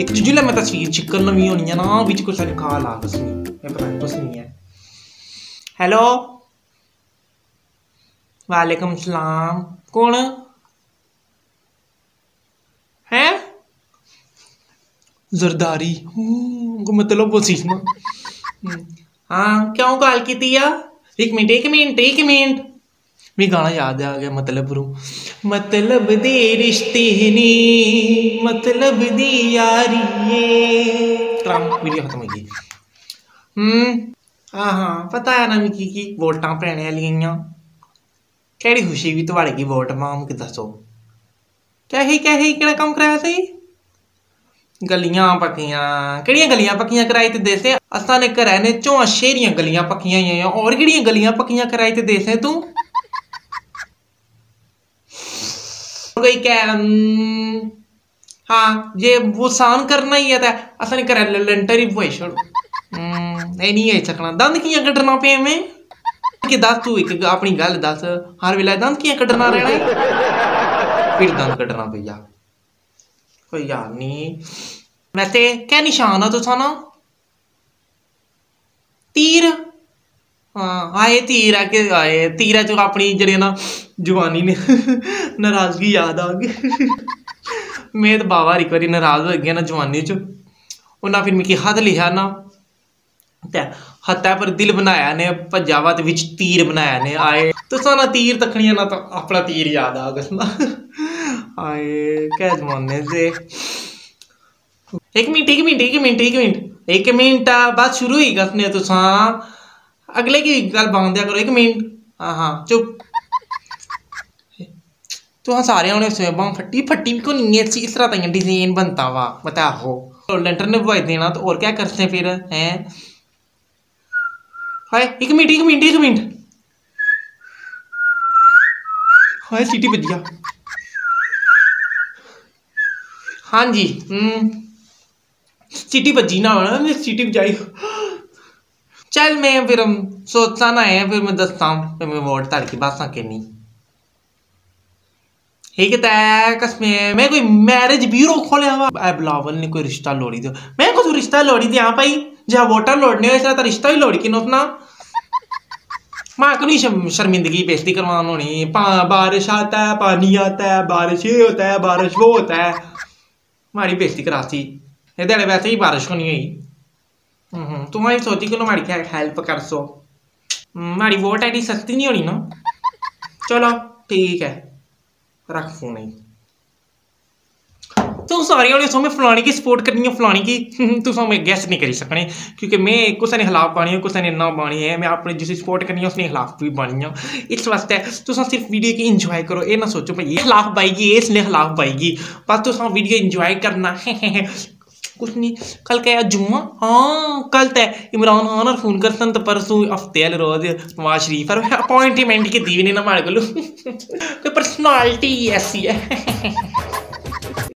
इक जिसलै मैं तस्वीर चिकन नमी होनी है ना बिच कुछ खा ला तुस मैं पता नहीं तुस नहीं है हेलो वालेकुम सलाम कौन है जरदारी मतलब वो सीखना हाँ क्यों कॉल की एक मिनट एक मिनट एक मिनट मी गाना याद आ गया मतलब रू मतलब दे रिश्ते ने मतलब दी यारी ये ट्रम वीडियो खत्म हो गई हम्म हाँ हाँ पता है ना मिकी की वोटां पैने वाली ਕਿਹੜੀ ਖੁਸ਼ੀ ਵੀ ਤੁਹਾਡੇ ਕੀ ਵੋਟ ਮਾਮ ਕਿ ਦੱਸੋ ਕਿਆ ਹੀ ਕਿਆ ਹੀ ਕਿਹੜਾ ਕੰਮ ਕਰਾਇਆ ਸੀ ਗਲੀਆਂ ਪੱਕੀਆਂ ਕਿਹੜੀਆਂ ਗਲੀਆਂ ਪੱਕੀਆਂ ਕਰਾਈ ਤੇ ਦੇਸੇ ਅਸਾਂ ਨੇ ਘਰਾਂ ਨੇ ਚੋਂ ਸ਼ੇਰੀਆਂ ਗਲੀਆਂ ਪੱਕੀਆਂ ਹੀ ਆ ਔਰ ਕਿਹੜੀਆਂ ਗਲੀਆਂ ਪੱਕੀਆਂ ਕਰਾਈ ਤੇ ਦੇਸੇ ਤੂੰ कोई कह हाँ ये वो सान करना ही है। असने कर लेंटर ही भोई छोड़ो नहीं आई सकना दंद किया कटना पे हमें कि दस, तू एक अपनी गल दस। हर वे दंद किया कटना रहना है? फिर दंद कटना पी जा कोई यार नहीं वैसे, क्या निशान है तुसा ना तीर। ਹਾਂ ਆਏ ਤੀਰ ਆ ਕਿ ਆਏ ਤੀਰਾ ਚ ਆਪਣੀ ਜਿਹੜੀ ਨਾ ਜਵਾਨੀ ਨੇ ਨਾਰਾਜ਼ਗੀ ਯਾਦ ਆ ਗਈ ਮੈਂ ਤਾਂ ਬਾਵਾ ਇੱਕ ਵਾਰੀ ਨਾਰਾਜ਼ ਹੋ ਗਿਆ ਨਾ ਜਵਾਨੀ ਚ ਉਹਨਾਂ ਫਿਰ ਮਿਕੀ ਹੱਥ ਲਿਖਿਆ ਨਾ ਤੇ ਹੱਥਾਂ ਪਰ ਦਿਲ ਬਣਾਇਆ ਨੇ ਪੰਜਾਬਾ ਦੇ ਵਿੱਚ ਤੀਰ ਬਣਾਇਆ ਨੇ ਆਏ ਤੁਸਾਂ ਨਾ ਤੀਰ ਤਖਣੀਆਂ ਨਾ ਤਾਂ ਆਪਣਾ ਤੀਰ ਯਾਦ ਆ ਗਿਆ ਨਾ ਆਏ ਕਹਿ ਜਮਾਨੇ ਸੇ एक मिनट एक मिनट एक मिनट एक मिनट एक मिनट बात शुरू ही करने तो सा अगले की गल बन दिया करो, एक मिनट। हाँ हाँ चुप। तो हाँ सारे उन्हें स्वेबां फट्टी फट्टी को नहीं है, इस तरह का डिज़ाइन बनता हुआ बता हो। लेंटर ने बुआई देना तो और क्या करते हैं फिर, हैं? हाय, एक मिनट एक मिनट एक मिनट। हाय, सीटी बज गया। हाँ जी हम्म। सीटी बजी ना होना सीटी बजाई। चल मैं फिर सोचता ना है, फिर मैं दसता फिर मैं वोट धड़ की बासा के ठीक है मैं कोई मैरिज ब्यूरो खोलिया हुआ बिलावल ने कोई रिश्ता लोड़ी दो। मैं कुछ रिश्ता लोड़ी भाई, जहाँ वोटर लोड़ने हो तो रिश्ता ही लोड़ी कि को नहीं शर्मिंदगी बेइज्जती करवाना होनी। बारिश आता है, पानी आता है, बारिश ये होता है, बारिश वो होता है। हमारी बेइज्जती कराती। ये वैसे ही बारिश होनी हुई। तुम्हारी सोची कि हमारी क्या हेल्प कर सो हमारी वोट आई सस्ती नहीं होनी ना? चलो, ठीक है। रख फ़ोन ही। तो सारी वाले सो मैं फलानी की सपोर्ट करनी है, फलानी की। तो सो मैं गैस नहीं करी सकने, क्योंकि मैं कुछ ने खिलाफ बानी है कुछ ने ना बानी है। मैं अपने जिसे सपोर्ट करनी है, उसने खिलाफ भी बानी है। इस वास्ते तो सिर्फ़ वीडियो की इंजॉय करो, ये ना सोचो भाई, ये खिलाफ पाएगी इसने खिलाफ पाएगी। बस तो वीडियो इंजॉय करना है। कुछ नहीं। कल क्या जुम्मा? हाँ कल तय इमरान खान और फ़ोन कर सन तो परसों हफ़्ते वाले रोज नवाज़ शरीफ और अपॉइंटमेंट की दी ने हमारे को कोई पर्सनालिटी ऐसी है।